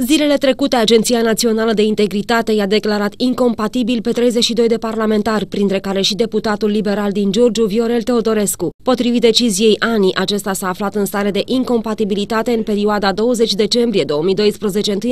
Zilele trecute, Agenția Națională de Integritate i-a declarat incompatibil pe 32 de parlamentari, printre care și deputatul liberal din Giurgiu, Viorel Teodorescu. Potrivit deciziei ANI, acesta s-a aflat în stare de incompatibilitate în perioada 20 decembrie 2012-1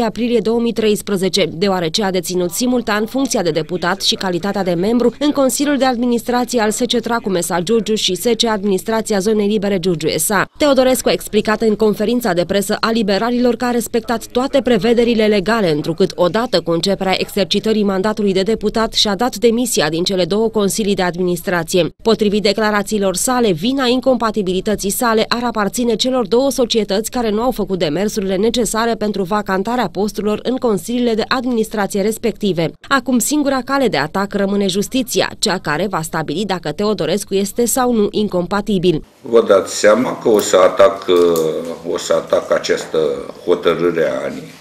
aprilie 2013, deoarece a deținut simultan funcția de deputat și calitatea de membru în Consiliul de Administrație al SC Tracumesa Giurgiu și SC Administrația Zonei Libere Giurgiu SA. Teodorescu a explicat în conferința de presă a liberalilor că a respectat toate prevederile legale, întrucât odată cu începerea exercitării mandatului de deputat și-a dat demisia din cele două consilii de administrație. Potrivit declarațiilor sale, vina incompatibilității sale ar aparține celor două societăți care nu au făcut demersurile necesare pentru vacantarea posturilor în consiliile de administrație respective. Acum singura cale de atac rămâne justiția, cea care va stabili dacă Teodorescu este sau nu incompatibil. Vă dați seama că o să atac, o să atac această hotărâre a anii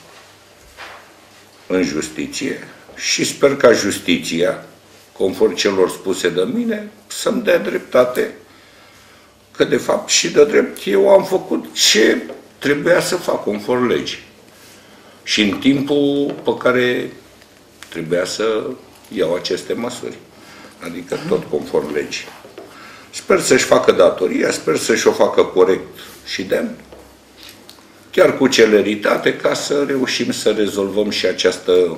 în justiție și sper ca justiția, conform celor spuse de mine, să-mi dea dreptate că de fapt și de drept eu am făcut ce trebuia să fac conform legii. Și în timpul pe care trebuia să iau aceste măsuri. Adică tot conform legii. Sper să-și facă datoria, sper să-și o facă corect și demn chiar cu celeritate, ca să reușim să rezolvăm și această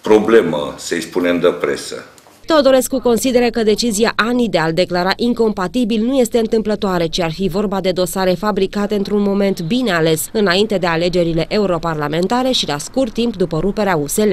problemă, să-i spunem, de presă. Teodorescu consideră că decizia ANI de a-l declara incompatibil nu este întâmplătoare, ci ar fi vorba de dosare fabricate într-un moment bine ales, înainte de alegerile europarlamentare și la scurt timp după ruperea USL.